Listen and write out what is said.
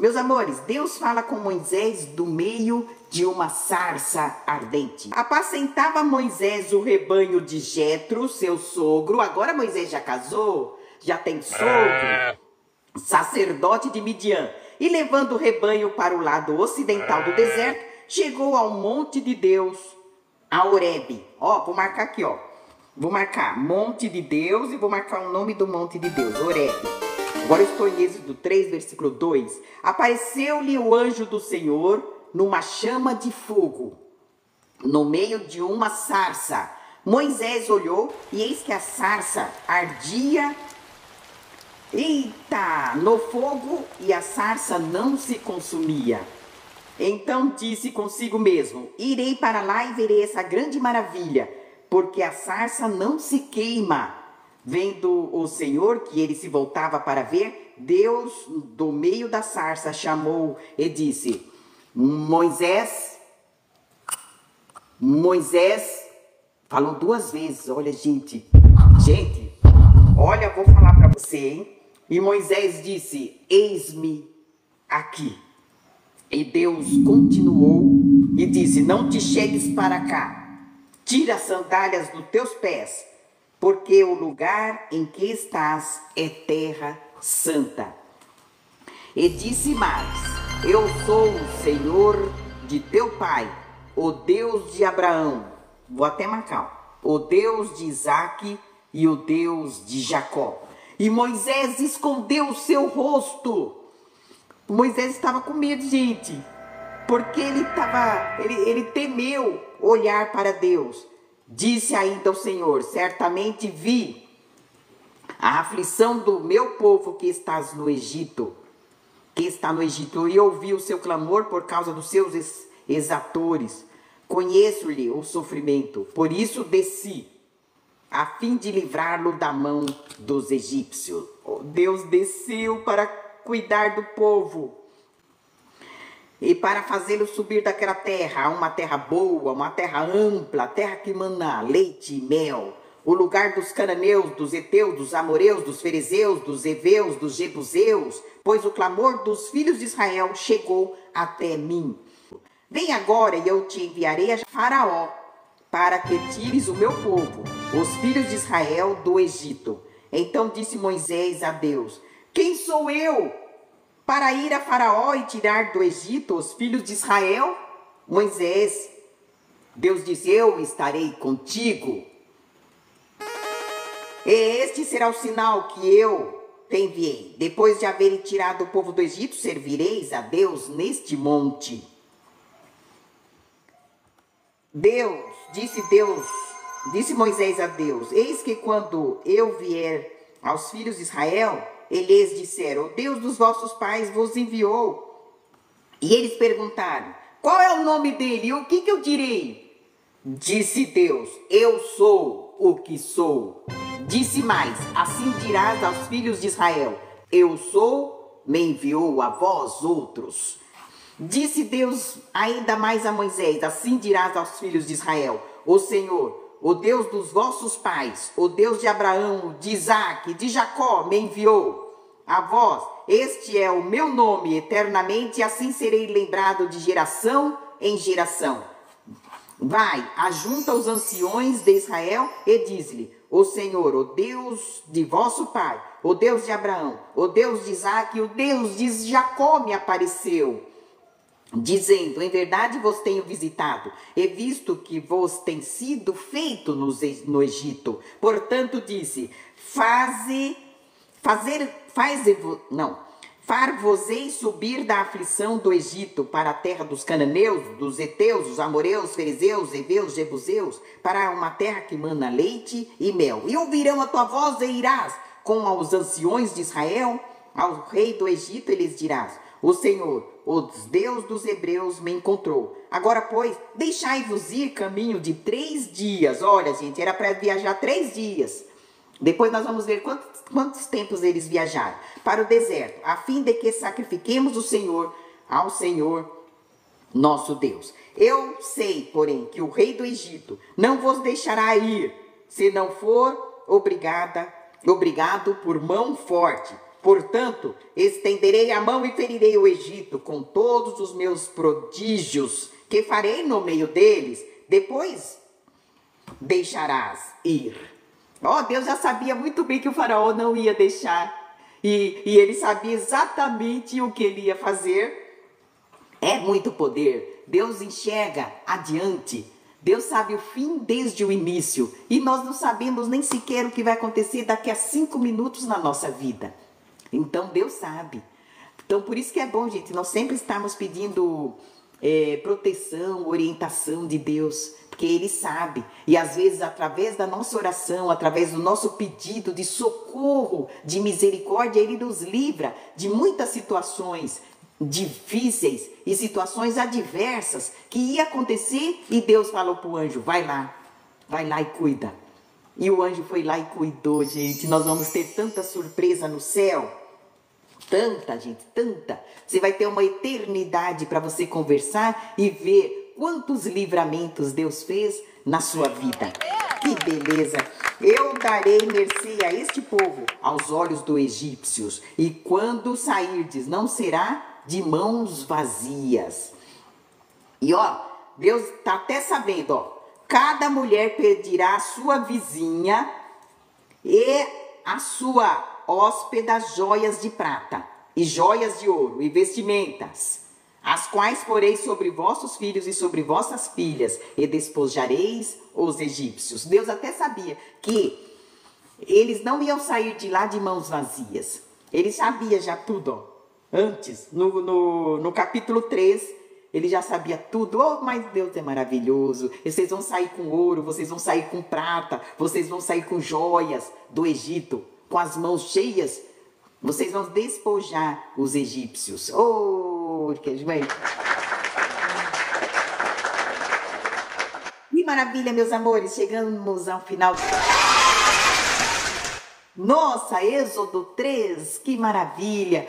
Meus amores, Deus fala com Moisés do meio de uma sarça ardente. Apacentava Moisés o rebanho de Jetro, seu sogro. Agora Moisés já casou, já tem sogro, sacerdote de Midian. E levando o rebanho para o lado ocidental do deserto, chegou ao monte de Deus, a Horebe. Ó, vou marcar aqui, ó. Vou marcar monte de Deus e vou marcar o nome do monte de Deus, Horebe. Agora estou em Êxodo 3, versículo 2. Apareceu-lhe o anjo do Senhor numa chama de fogo, no meio de uma sarça. Moisés olhou e eis que a sarça ardia Eita! No fogo e a sarça não se consumia. Então disse consigo mesmo: Irei para lá e verei essa grande maravilha, porque a sarça não se queima. Vendo o Senhor que ele se voltava para ver, Deus, do meio da sarça, chamou e disse: Moisés, Moisés, falou duas vezes. Olha, gente, gente, olha, vou falar para você, hein? E Moisés disse: Eis-me aqui. E Deus continuou e disse: Não te chegues para cá, tira as sandálias dos teus pés, porque o lugar em que estás é terra santa. E disse mais: Eu sou o Senhor de teu pai, o Deus de Abraão. Vou até marcar: o Deus de Isaque e o Deus de Jacó. E Moisés escondeu o seu rosto. Moisés estava com medo, gente, porque ele estava, ele, ele temeu olhar para Deus. Disse ainda o Senhor: Certamente vi a aflição do meu povo que estás no Egito, que está no Egito, e ouvi o seu clamor por causa dos seus exatores. Conheço-lhe o sofrimento, por isso desci a fim de livrá-lo da mão dos egípcios. Oh, Deus desceu para cuidar do povo e para fazê-lo subir daquela terra, a uma terra boa, uma terra ampla, terra que mana leite e mel, o lugar dos cananeus, dos heteus, dos amoreus, dos fariseus, dos heveus, dos jebuseus, pois o clamor dos filhos de Israel chegou até mim. Vem agora e eu te enviarei a Faraó, para que tires o meu povo, os filhos de Israel, do Egito. Então disse Moisés a Deus: Quem sou eu para ir a Faraó e tirar do Egito os filhos de Israel? Moisés, Deus disse: Eu estarei contigo. E este será o sinal que eu te enviei. Depois de haver tirado o povo do Egito, servireis a Deus neste monte. Deus, disse Deus, disse Moisés a Deus: Eis que quando eu vier aos filhos de Israel, eles disseram: O Deus dos vossos pais vos enviou. E eles perguntaram: Qual é o nome dele? E o que, que eu direi? Disse Deus: Eu sou o que sou. Disse mais: Assim dirás aos filhos de Israel: Eu sou, me enviou a vós outros. Disse Deus ainda mais a Moisés: Assim dirás aos filhos de Israel: O Senhor, o Deus dos vossos pais, o Deus de Abraão, de Isaac, de Jacó, me enviou. A vós, este é o meu nome eternamente, e assim serei lembrado de geração em geração. Vai, ajunta os anciões de Israel e diz-lhe: O Senhor, o Deus de vosso pai, o Deus de Abraão, o Deus de Isaac, o Deus de Jacó me apareceu dizendo: Em verdade vos tenho visitado, e visto que vos tem sido feito no Egito. Portanto, disse: Faze, fazer, faz, não, far-vos-ei subir da aflição do Egito para a terra dos cananeus, dos heteus, dos amoreus, fariseus, heveus, jebuseus, para uma terra que mana leite e mel. E ouvirão a tua voz e irás com os anciões de Israel, ao rei do Egito, e lhes dirás: O Senhor, o Deus dos Hebreus me encontrou. Agora, pois, deixai-vos ir caminho de três dias. Olha, gente, era para viajar três dias. Depois nós vamos ver quantos, quantos tempos eles viajaram para o deserto, a fim de que sacrifiquemos o Senhor ao Senhor nosso Deus. Eu sei, porém, que o rei do Egito não vos deixará ir, se não for obrigada, obrigado por mão forte Portanto, estenderei a mão e ferirei o Egito com todos os meus prodígios que farei no meio deles. Depois deixarás ir. Ó, oh, Deus já sabia muito bem que o faraó não ia deixar. E, e ele sabia exatamente o que ele ia fazer. É muito poder. Deus enxerga adiante. Deus sabe o fim desde o início. E nós não sabemos nem sequer o que vai acontecer daqui a cinco minutos na nossa vida. Então Deus sabe. Então por isso que é bom, gente, nós sempre estamos pedindo é, proteção, orientação de Deus, porque Ele sabe. E às vezes, através da nossa oração, através do nosso pedido de socorro, de misericórdia, Ele nos livra de muitas situações difíceis e situações adversas que ia acontecer e Deus falou para o anjo: vai lá, vai lá e cuida. E o anjo foi lá e cuidou, gente. Nós vamos ter tanta surpresa no céu. Tanta, gente, tanta. Você vai ter uma eternidade para você conversar e ver quantos livramentos Deus fez na sua vida. Que beleza! Eu darei mercê a este povo aos olhos dos egípcios, e quando sairdes, não será de mãos vazias. E ó, Deus está até sabendo, ó, cada mulher pedirá a sua vizinha e a sua hóspeda joias de prata, e joias de ouro, e vestimentas, as quais porei sobre vossos filhos e sobre vossas filhas, e despojareis os egípcios. Deus até sabia que eles não iam sair de lá de mãos vazias. Ele sabia já tudo, ó. Antes, no, no, no capítulo 3, ele já sabia tudo. Oh, mas Deus é maravilhoso. Vocês vão sair com ouro, vocês vão sair com prata, vocês vão sair com joias do Egito com as mãos cheias, vocês vão despojar os egípcios. Oh, que bem. Que maravilha, meus amores, chegamos ao final. Nossa, Êxodo 3, que maravilha!